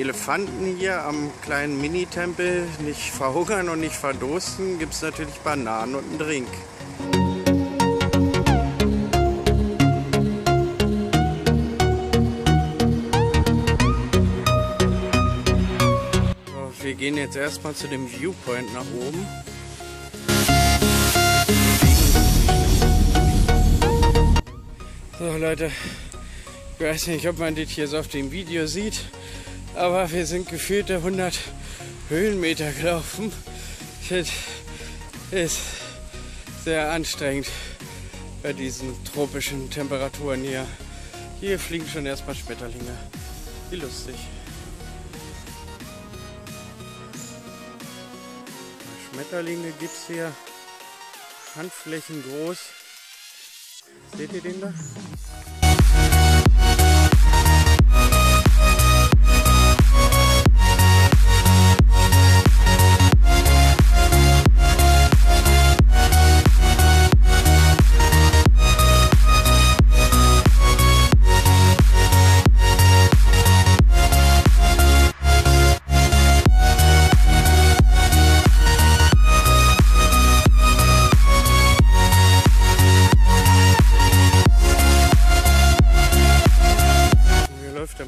Elefanten hier am kleinen Mini-Tempel nicht verhungern und nicht verdursten, gibt es natürlich Bananen und einen Drink. Wir gehen jetzt erstmal zu dem Viewpoint nach oben. So Leute, ich weiß nicht, ob man das hier so auf dem Video sieht, aber wir sind gefühlte 100 Höhenmeter gelaufen. Das ist sehr anstrengend bei diesen tropischen Temperaturen hier. Hier fliegen schon erstmal Schmetterlinge. Wie lustig. Schmetterlinge gibt es hier Handflächen groß. Seht ihr den da?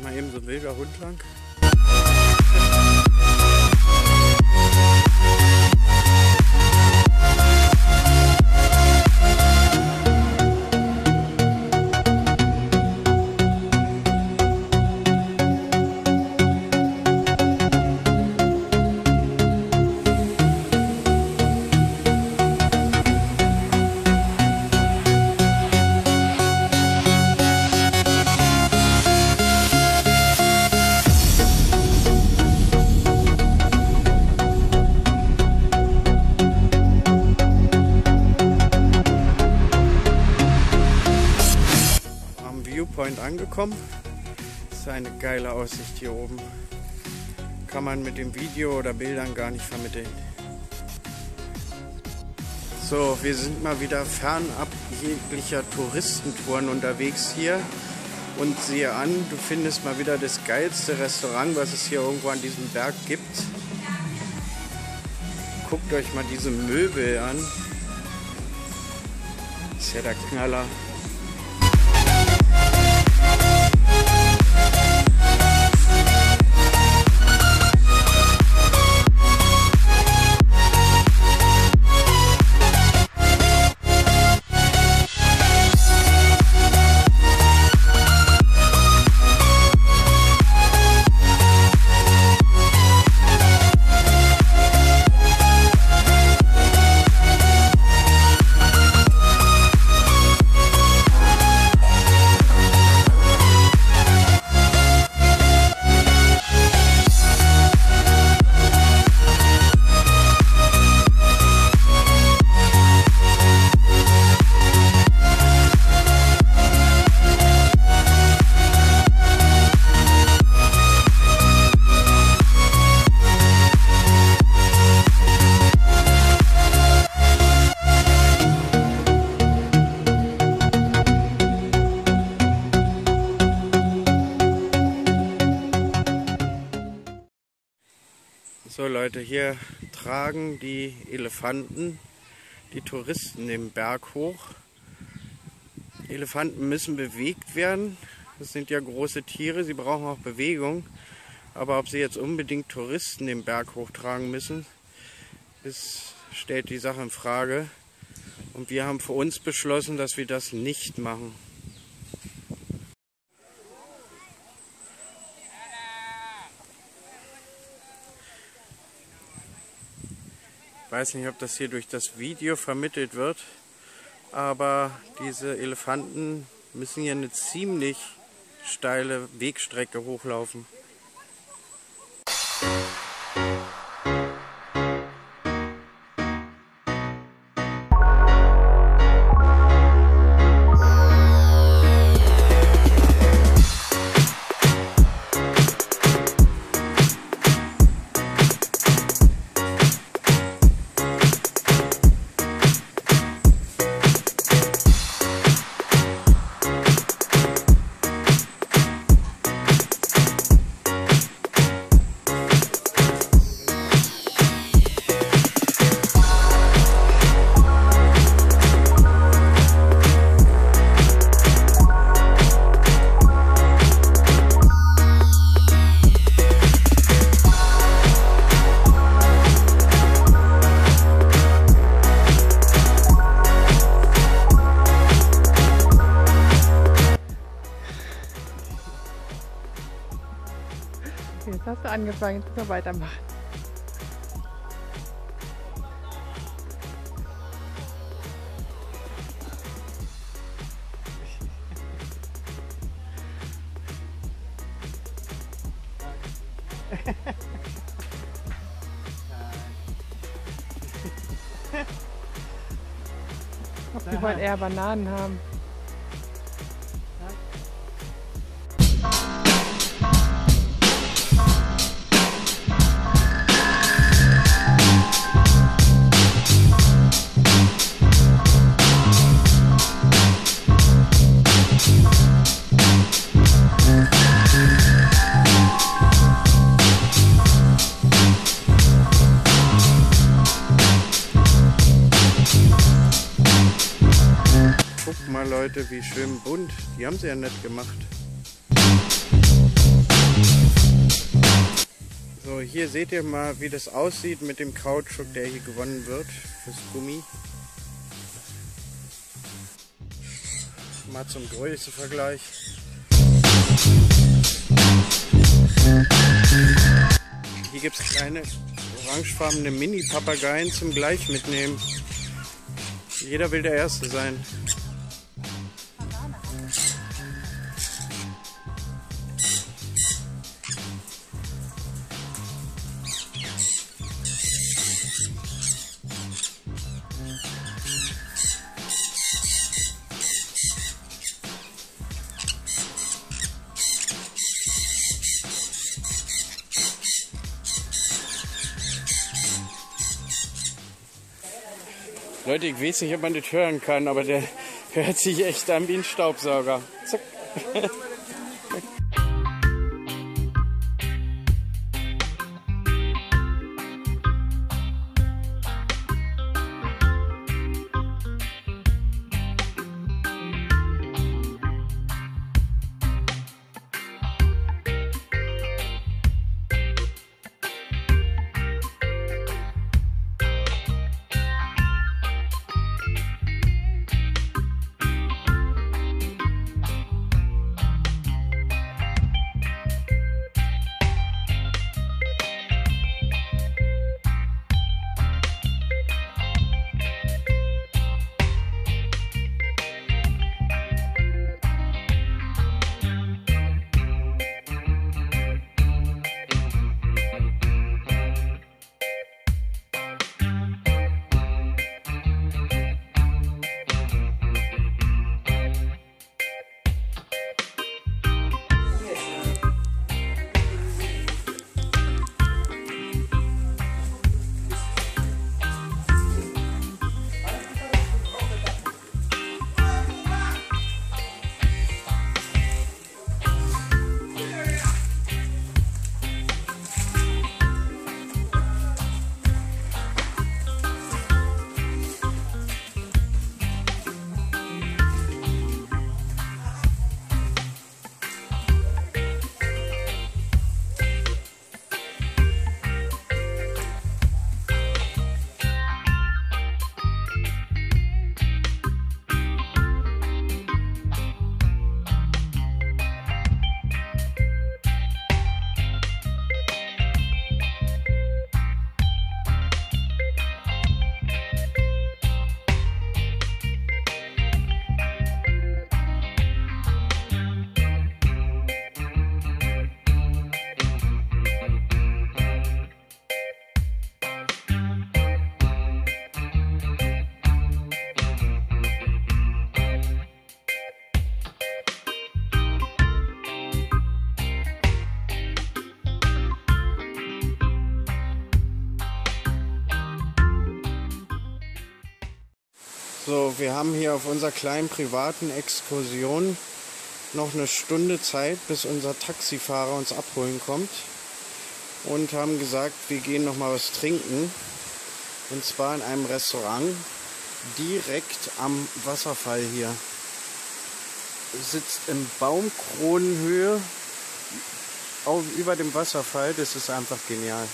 Mal eben so ein wilder Hund lang. Angekommen. Das ist eine geile Aussicht hier oben. Kann man mit dem Video oder Bildern gar nicht vermitteln. So, wir sind mal wieder fernab jeglicher Touristentouren unterwegs hier. Und siehe an, du findest mal wieder das geilste Restaurant, was es hier irgendwo an diesem Berg gibt. Guckt euch mal diese Möbel an. ist ja der Knaller. So Leute, hier tragen die Elefanten die Touristen den Berg hoch. Elefanten müssen bewegt werden. Das sind ja große Tiere, sie brauchen auch Bewegung. Aber ob sie jetzt unbedingt Touristen den Berg hochtragen müssen, ist, stellt die Sache in Frage. Und wir haben für uns beschlossen, dass wir das nicht machen. Weiß nicht, ob das hier durch das Video vermittelt wird, aber diese Elefanten müssen hier eine ziemlich steile Wegstrecke hochlaufen. Angefangen. Jetzt müssen wir weitermachen. Ob die wollen eher Bananen haben. Leute, wie schön bunt. Die haben sie ja nett gemacht. So, hier seht ihr mal, wie das aussieht mit dem Kautschuk, der hier gewonnen wird fürs Gummi. Mal zum Größenvergleich. Hier gibt es kleine orangefarbene Mini-Papageien zum Gleich mitnehmen. Jeder will der Erste sein. Leute, ich weiß nicht, ob man das hören kann, aber der hört sich echt an wie ein Staubsauger. Zack. So, wir haben hier auf unserer kleinen privaten Exkursion noch eine Stunde Zeit, bis unser Taxifahrer uns abholen kommt. Und haben gesagt, wir gehen noch mal was trinken. Und zwar in einem Restaurant direkt am Wasserfall hier. Sitzt in Baumkronenhöhe auf, über dem Wasserfall. Das ist einfach genial.